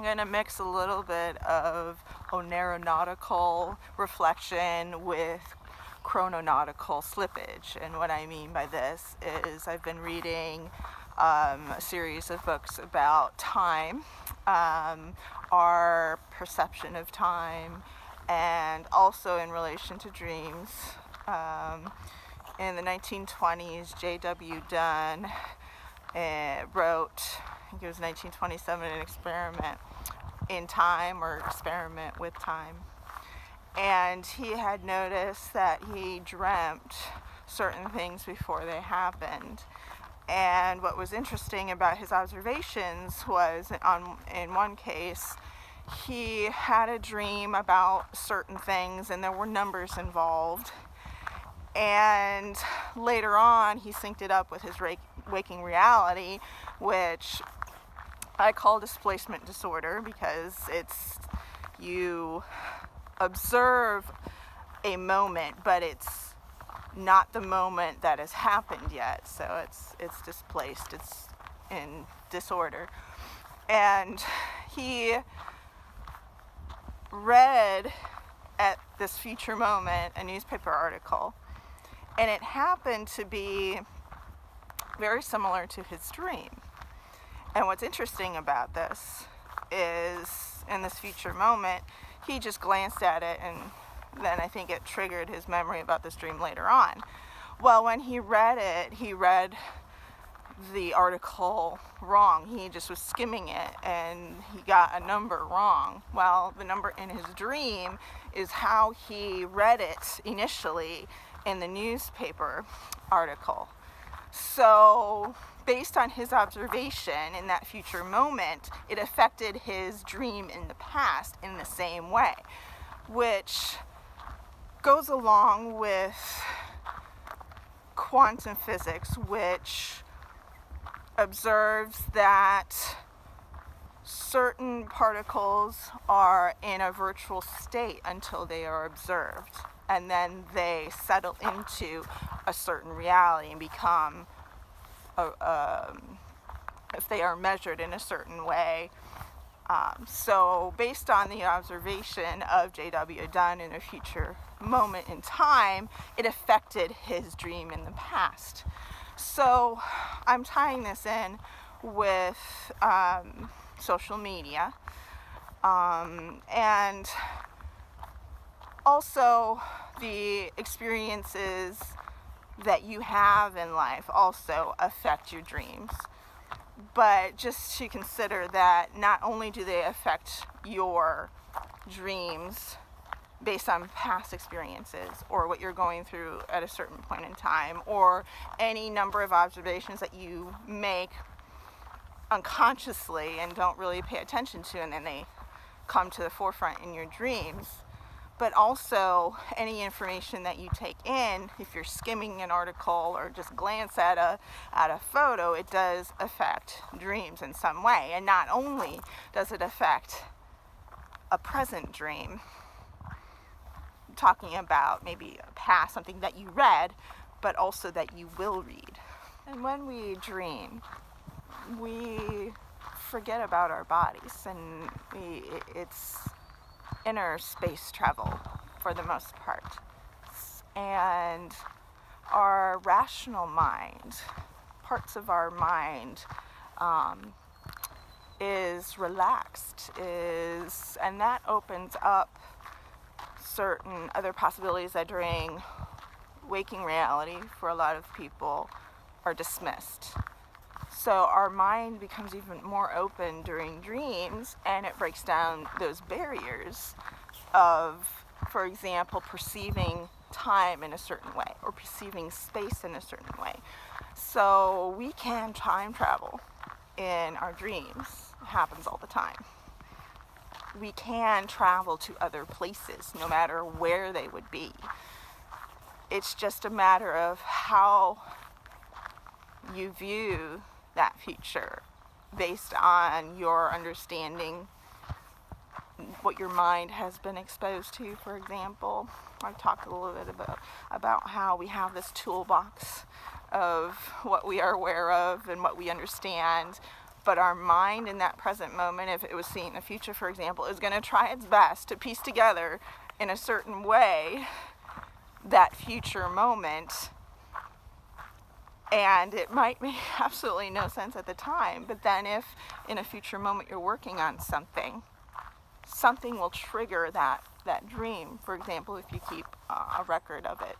I'm to mix a little bit of oneironautical reflection with chrononautical slippage. And what I mean by this is I've been reading um, a series of books about time, um, our perception of time, and also in relation to dreams. Um, in the 1920s, J.W. Dunne uh, wrote, I think it was 1927, an experiment in time or experiment with time. And he had noticed that he dreamt certain things before they happened. And what was interesting about his observations was on in one case he had a dream about certain things and there were numbers involved. And later on, he synced it up with his waking reality, which I call displacement disorder because it's you observe a moment, but it's not the moment that has happened yet. So it's it's displaced. It's in disorder. And he read at this future moment a newspaper article and it happened to be very similar to his dream. And what's interesting about this is in this future moment, he just glanced at it and then I think it triggered his memory about this dream later on. Well, when he read it, he read the article wrong. He just was skimming it and he got a number wrong. Well, the number in his dream is how he read it initially in the newspaper article. So based on his observation in that future moment, it affected his dream in the past in the same way, which goes along with quantum physics, which observes that certain particles are in a virtual state until they are observed and then they settle into a certain reality and become um, if they are measured in a certain way. Um, so, based on the observation of J.W. Dunne in a future moment in time, it affected his dream in the past. So, I'm tying this in with um, social media um, and also the experiences that you have in life also affect your dreams. But just to consider that not only do they affect your dreams based on past experiences or what you're going through at a certain point in time or any number of observations that you make unconsciously and don't really pay attention to and then they come to the forefront in your dreams but also any information that you take in, if you're skimming an article or just glance at a, at a photo, it does affect dreams in some way. And not only does it affect a present dream, talking about maybe a past, something that you read, but also that you will read. And when we dream, we forget about our bodies and we, it's inner space travel for the most part. And our rational mind, parts of our mind, um, is relaxed, is, and that opens up certain other possibilities that during waking reality for a lot of people are dismissed. So our mind becomes even more open during dreams and it breaks down those barriers of, for example, perceiving time in a certain way or perceiving space in a certain way. So we can time travel in our dreams. It happens all the time. We can travel to other places no matter where they would be. It's just a matter of how you view that future based on your understanding what your mind has been exposed to, for example. I've talked a little bit about, about how we have this toolbox of what we are aware of and what we understand, but our mind in that present moment, if it was seeing the future, for example, is going to try its best to piece together in a certain way that future moment. And it might make absolutely no sense at the time, but then if in a future moment you're working on something, something will trigger that, that dream, for example, if you keep a record of it.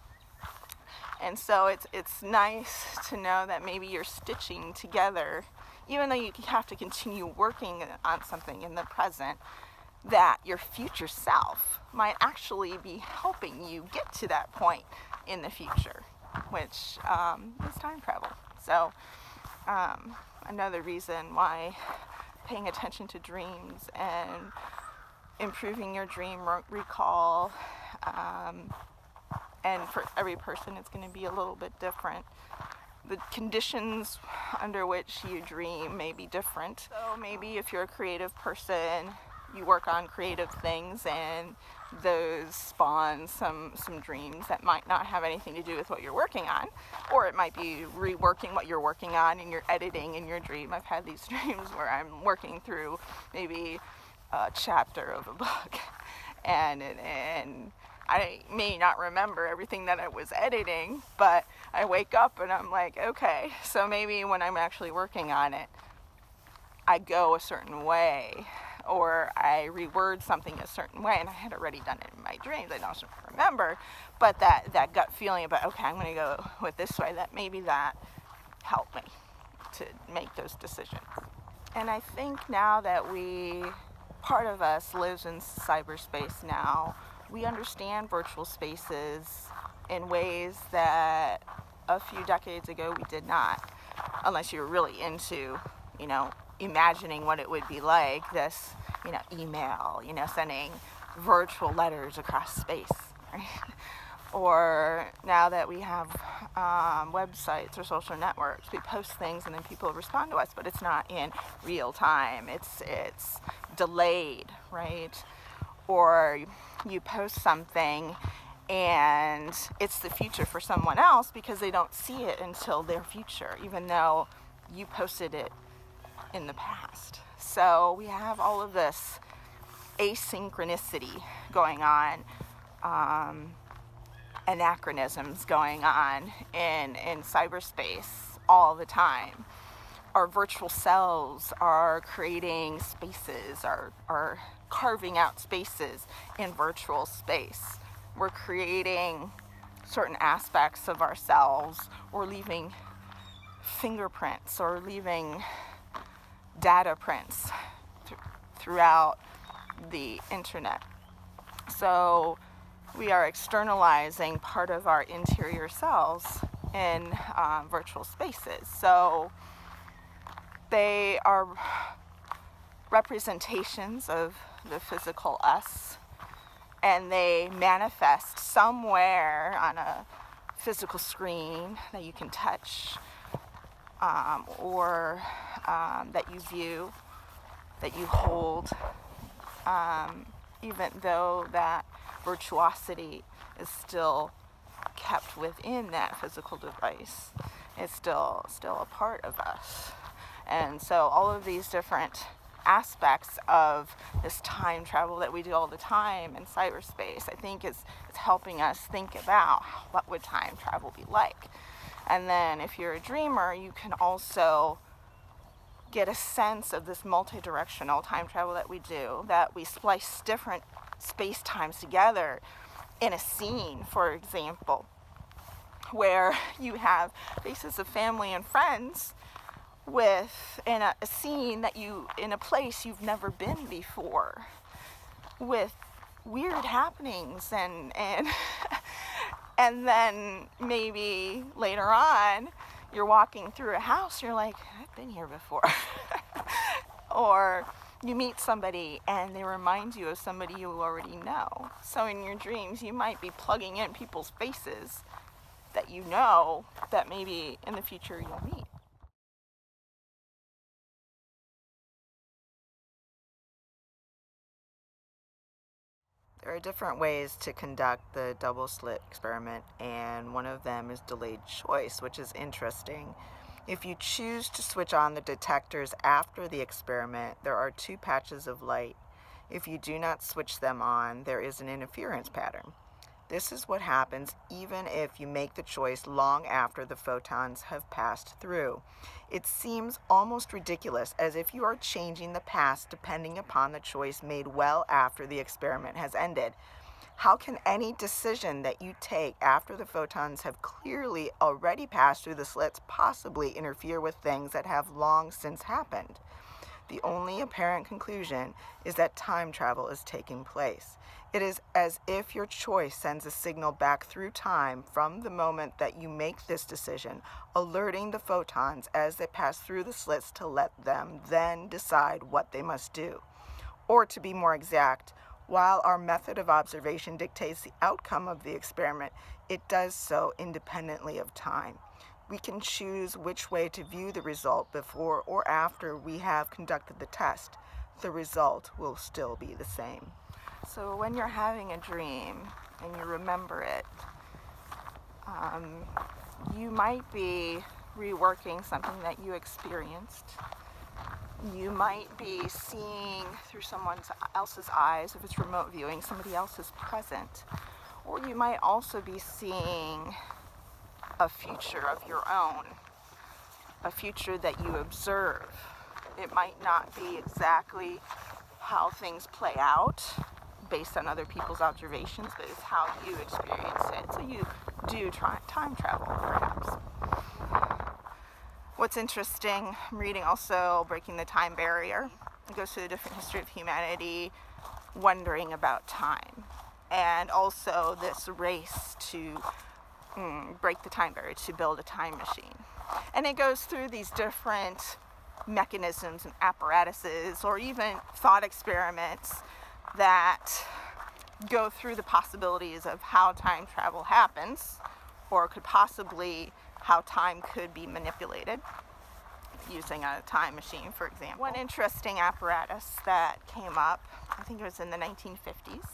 And so it's, it's nice to know that maybe you're stitching together even though you have to continue working on something in the present, that your future self might actually be helping you get to that point in the future, which um, is time travel. So, um, another reason why paying attention to dreams and improving your dream recall, um, and for every person, it's going to be a little bit different the conditions under which you dream may be different. So maybe if you're a creative person, you work on creative things and those spawn some some dreams that might not have anything to do with what you're working on. Or it might be reworking what you're working on and you're editing in your dream. I've had these dreams where i'm working through maybe a chapter of a book. And and I may not remember everything that I was editing, but I wake up and I'm like, okay, so maybe when I'm actually working on it, I go a certain way or I reword something a certain way and I had already done it in my dreams. I don't remember, but that, that gut feeling about, okay, I'm going to go with this way, that maybe that helped me to make those decisions. And I think now that we, part of us lives in cyberspace now, we understand virtual spaces in ways that a few decades ago we did not, unless you were really into, you know, imagining what it would be like this, you know, email, you know, sending virtual letters across space, right? or now that we have um, websites or social networks, we post things and then people respond to us, but it's not in real time. It's it's delayed, right? or you post something and it's the future for someone else because they don't see it until their future, even though you posted it in the past. So we have all of this asynchronicity going on, um, anachronisms going on in, in cyberspace all the time. Our virtual selves are creating spaces, are, are carving out spaces in virtual space. We're creating certain aspects of ourselves or leaving fingerprints or leaving data prints th- throughout the internet. So we are externalizing part of our interior selves in uh, virtual spaces. So they are representations of the physical us and they manifest somewhere on a physical screen that you can touch um, or um, that you view, that you hold, um, even though that virtuosity is still kept within that physical device. It's still still a part of us. And so all of these different aspects of this time travel that we do all the time in cyberspace, I think is, is helping us think about what would time travel be like. And then if you're a dreamer, you can also get a sense of this multi-directional time travel that we do, that we splice different space times together in a scene, for example, where you have faces of family and friends with in a, a scene that you in a place you've never been before with weird happenings and and and then maybe later on you're walking through a house you're like I've been here before. Or you meet somebody and they remind you of somebody you already know. So in your dreams you might be plugging in people's faces that you know that maybe in the future you'll meet There are different ways to conduct the double slit experiment, and one of them is delayed choice, which is interesting. If you choose to switch on the detectors after the experiment, there are two patches of light. If you do not switch them on, there is an interference pattern. This is what happens even if you make the choice long after the photons have passed through. It seems almost ridiculous as if you are changing the past depending upon the choice made well after the experiment has ended. How can any decision that you take after the photons have clearly already passed through the slits possibly interfere with things that have long since happened? The only apparent conclusion is that time travel is taking place. It is as if your choice sends a signal back through time from the moment that you make this decision, alerting the photons as they pass through the slits to let them then decide what they must do. Or to be more exact, while our method of observation dictates the outcome of the experiment, it does so independently of time. We can choose which way to view the result before or after we have conducted the test. The result will still be the same. So when you're having a dream and you remember it, um, you might be reworking something that you experienced. You might be seeing through someone else's eyes, if it's remote viewing, somebody else's present. Or you might also be seeing a future of your own, a future that you observe. It might not be exactly how things play out, based on other people's observations, but it's how you experience it. So you do try time travel, perhaps. What's interesting, I'm reading also Breaking the Time Barrier. It goes through the different history of humanity, wondering about time, and also this race to mm, break the time barrier, to build a time machine. And it goes through these different mechanisms and apparatuses, or even thought experiments that go through the possibilities of how time travel happens or could possibly how time could be manipulated using a time machine, for example. One interesting apparatus that came up, I think it was in the 1950s,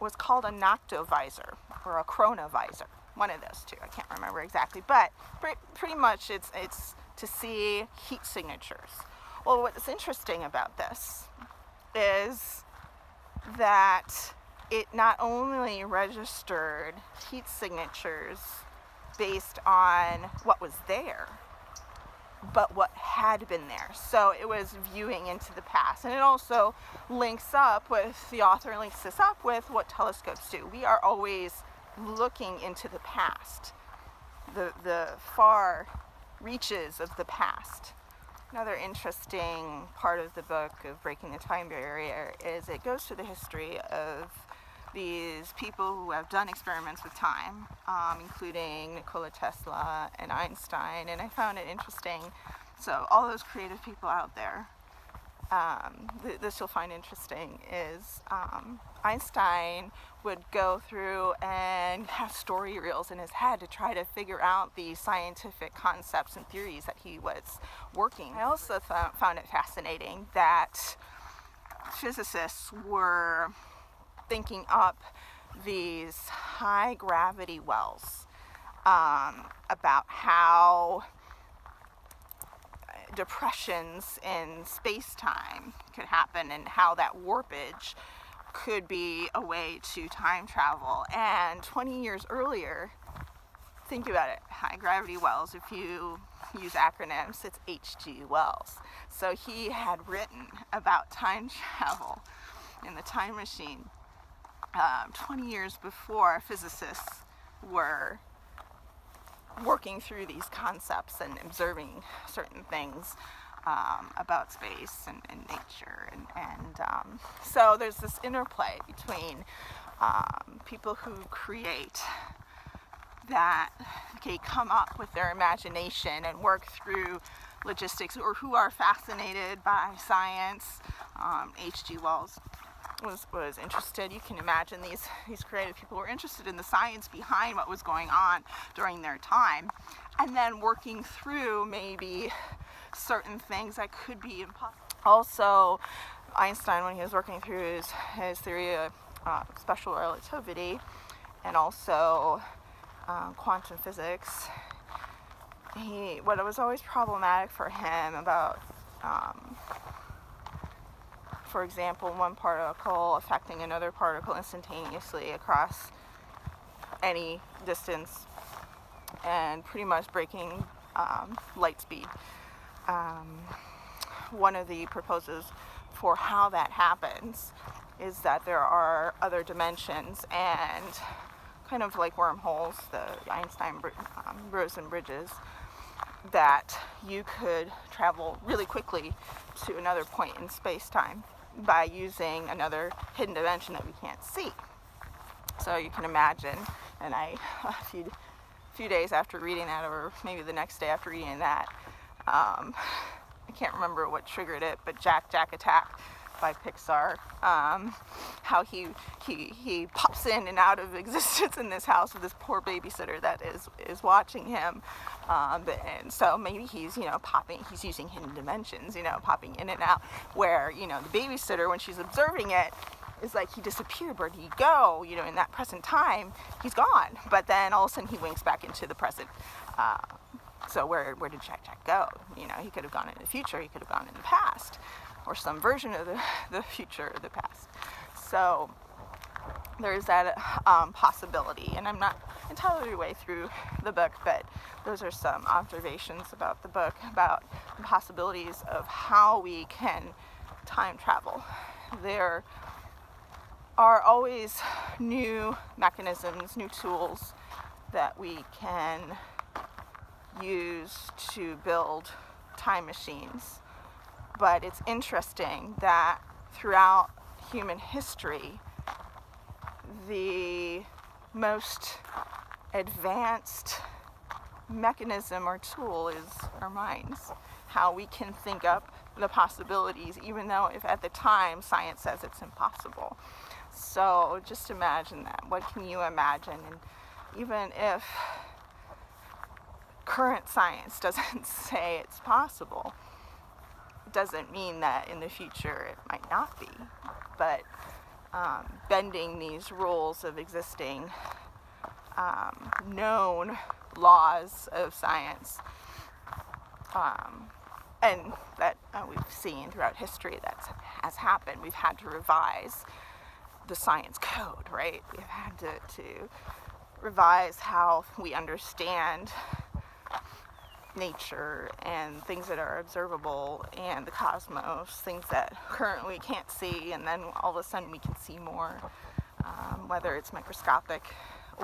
was called a noctovisor or a chronovisor. One of those two, I can't remember exactly, but pretty much it's, it's to see heat signatures. Well, what's interesting about this is that it not only registered heat signatures based on what was there, but what had been there. So it was viewing into the past. And it also links up with, the author links this up with what telescopes do. We are always looking into the past, the, the far reaches of the past. Another interesting part of the book of Breaking the Time Barrier is it goes through the history of these people who have done experiments with time, um, including Nikola Tesla and Einstein, and I found it interesting. So, all those creative people out there, um, th- this you'll find interesting is um, Einstein would go through and have story reels in his head to try to figure out the scientific concepts and theories that he was working. I also th- found it fascinating that physicists were thinking up these high gravity wells um, about how depressions in space time could happen and how that warpage could be a way to time travel. And 20 years earlier, think about it high gravity wells, if you use acronyms, it's H.G. Wells. So he had written about time travel in the time machine um, 20 years before physicists were working through these concepts and observing certain things um, about space and, and, nature. And, and um, so there's this interplay between um, people who create that okay, come up with their imagination and work through logistics or who are fascinated by science. H.G. Um, Wells was, was interested. You can imagine these, these creative people were interested in the science behind what was going on during their time and then working through maybe certain things that could be impossible. Also, Einstein, when he was working through his, his theory of uh, special relativity and also uh, quantum physics, he what was always problematic for him about um, for example one particle affecting another particle instantaneously across any distance and pretty much breaking um, light speed. Um, one of the proposals for how that happens is that there are other dimensions and kind of like wormholes, the Einstein um, Rosen bridges, that you could travel really quickly to another point in space time by using another hidden dimension that we can't see. So you can imagine, and I, a few, few days after reading that, or maybe the next day after reading that, um, I can't remember what triggered it, but Jack Jack Attack by Pixar. Um, how he he he pops in and out of existence in this house with this poor babysitter that is is watching him. Um, and so maybe he's you know popping he's using hidden dimensions you know popping in and out where you know the babysitter when she's observing it is like he disappeared where did he go you know in that present time he's gone but then all of a sudden he winks back into the present uh, so where where did Jack Jack go you know he could have gone in the future he could have gone in the past or some version of the, the future or the past. So there's that um, possibility, and I'm not entirely way through the book, but those are some observations about the book about the possibilities of how we can time travel. There are always new mechanisms, new tools that we can use to build time machines but it's interesting that throughout human history, the most advanced mechanism or tool is our minds. How we can think up the possibilities, even though if at the time science says it's impossible. So just imagine that. What can you imagine? And even if current science doesn't say it's possible, doesn't mean that in the future it might not be. But um, bending these rules of existing um, known laws of science, um, and that uh, we've seen throughout history that has happened. We've had to revise the science code, right? We've had to, to revise how we understand nature and things that are observable and the cosmos, things that currently we can't see, and then all of a sudden we can see more, um, whether it's microscopic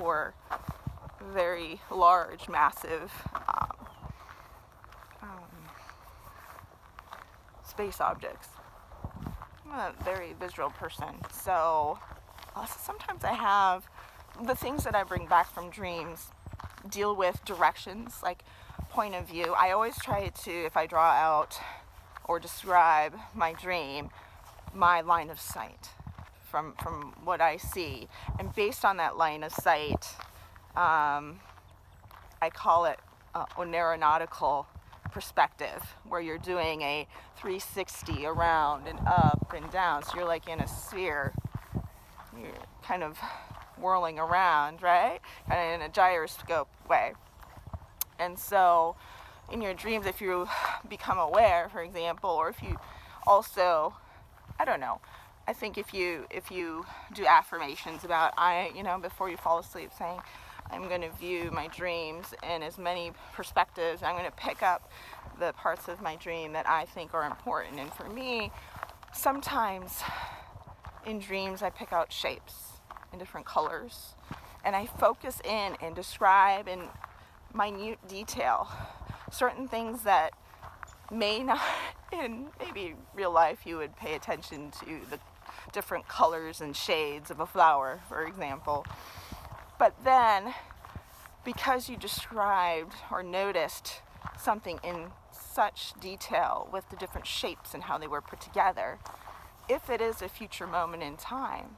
or very large, massive um, um, space objects. I'm a very visual person, so uh, sometimes I have the things that I bring back from dreams deal with directions like point of view, I always try to, if I draw out or describe my dream, my line of sight from, from what I see. And based on that line of sight, um, I call it uh, an aeronautical perspective, where you're doing a 360 around and up and down. So you're like in a sphere. You're kind of whirling around, right? Kind of in a gyroscope way. And so, in your dreams, if you become aware, for example, or if you also, I don't know, I think if you if you do affirmations about I, you know, before you fall asleep, saying I'm going to view my dreams in as many perspectives. I'm going to pick up the parts of my dream that I think are important. And for me, sometimes in dreams I pick out shapes in different colors and I focus in and describe and minute detail, certain things that may not, in maybe real life, you would pay attention to the different colors and shades of a flower, for example. But then, because you described or noticed something in such detail with the different shapes and how they were put together, if it is a future moment in time,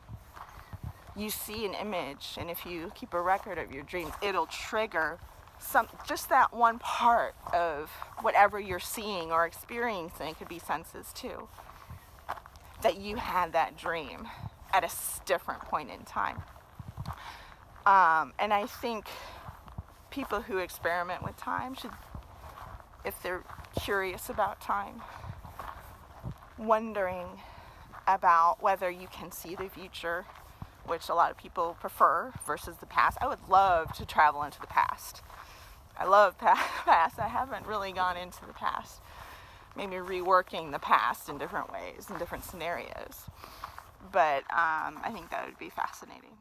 you see an image, and if you keep a record of your dreams, it'll trigger some just that one part of whatever you're seeing or experiencing it could be senses too that you had that dream at a different point in time um, and i think people who experiment with time should if they're curious about time, wondering about whether you can see the future, which a lot of people prefer versus the past. I would love to travel into the past. I love past. I haven't really gone into the past. Maybe reworking the past in different ways, in different scenarios. But um, I think that would be fascinating.